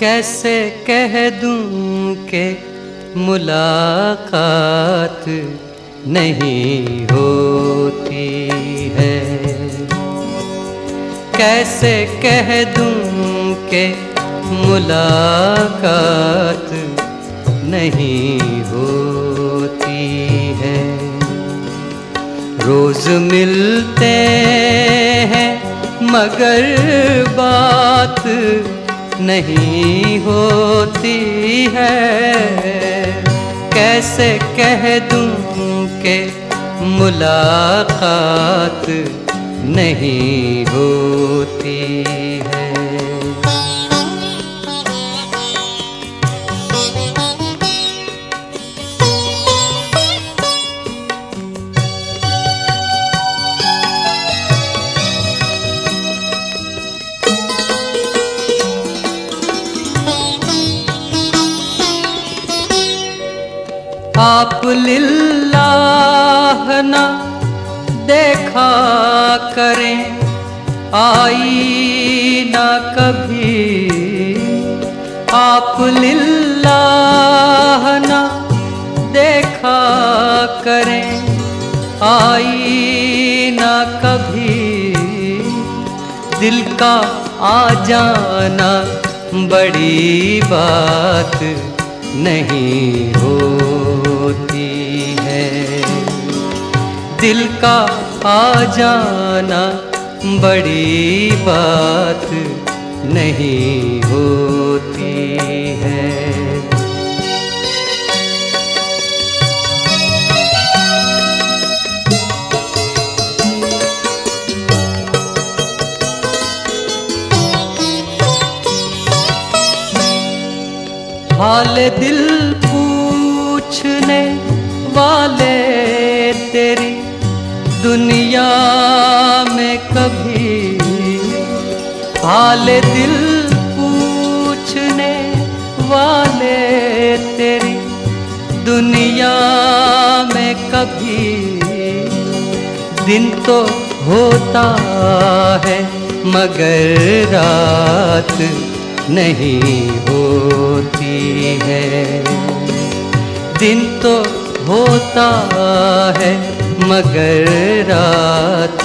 कैसे कह दूँ के मुलाकात नहीं होती है? कैसे कह दूँ के मुलाकात नहीं होती है? रोज मिलते हैं मगर बात नहीं होती है। कैसे कह दूँ के मुलाकात नहीं होती है। आप लिल्लाह ना देखा करें, आई ना कभी। आप लिल्लाह ना देखा करें, आई ना कभी। दिल का आ जाना बड़ी बात नहीं होती दिल का आ जाना बड़ी बात नहीं होती है। हाल दिल पूछने वाले तेरी दुनिया में कभी हाल दिल पूछने वाले तेरी दुनिया में कभी दिन तो होता है, मगर रात नहीं होती है। दिन तो होता है मगर रात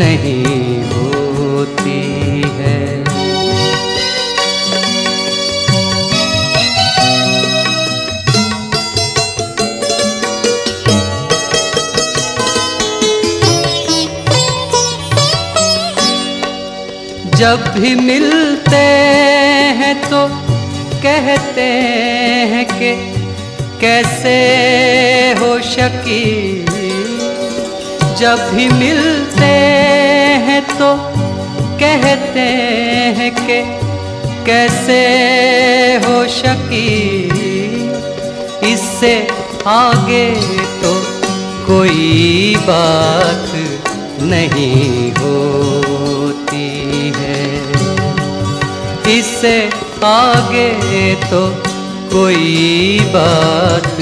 नहीं होती है। जब भी मिलते हैं तो कहते हैं कि कैसे हो शकी जब भी मिलते हैं तो कहते हैं कि कैसे हो शकी इससे आगे तो कोई बात नहीं होती है। इससे आगे तो कोई बात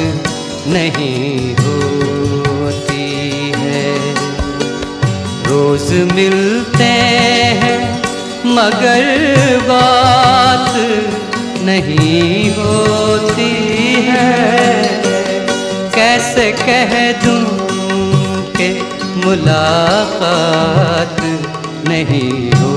नहीं होती। रोज मिलते हैं, मगर बात नहीं होती है। कैसे कह दूँ के मुलाकात नहीं हो